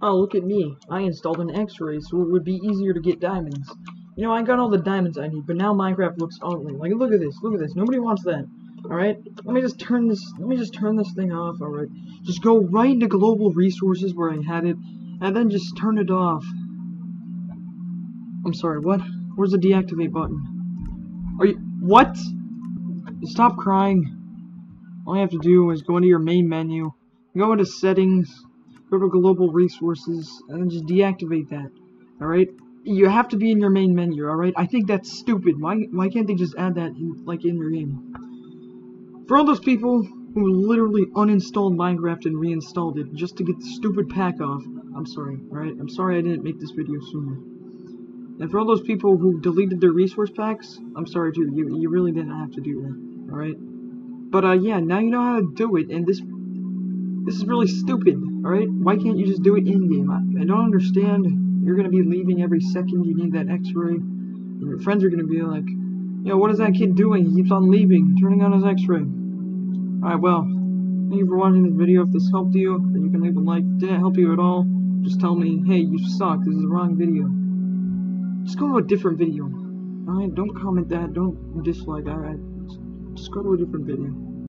Oh, look at me. I installed an X-ray so it would be easier to get diamonds. You know, I got all the diamonds I need, but now Minecraft looks ugly. Like, look at this, look at this. Nobody wants that. Alright? Let me just turn this, let me just turn this thing off, alright? Just go right into global resources where I had it, and then just turn it off. I'm sorry, what? Where's the deactivate button? Are you, what? Stop crying. All you have to do is go into your main menu, go into settings, go to global resources, and just deactivate that. Alright? You have to be in your main menu, alright? I think that's stupid. Why why can't they just add that in, like in your game? For all those people who literally uninstalled Minecraft and reinstalled it just to get the stupid pack off, I'm sorry, alright? I'm sorry I didn't make this video sooner. And for all those people who deleted their resource packs, I'm sorry too, you, you really didn't have to do that, alright? But uh, yeah, now you know how to do it, and this this is really stupid, alright? Why can't you just do it in-game? I, I don't understand. You're gonna be leaving every second you need that x-ray. And your friends are gonna be like, yo, what is that kid doing? He keeps on leaving, turning on his x-ray. Alright, well, thank you for watching this video. If this helped you, then you can leave a like. If it didn't help you at all, just tell me, hey, you suck, this is the wrong video. Just go to a different video. Alright, don't comment that, don't dislike, alright. Just go to a different video.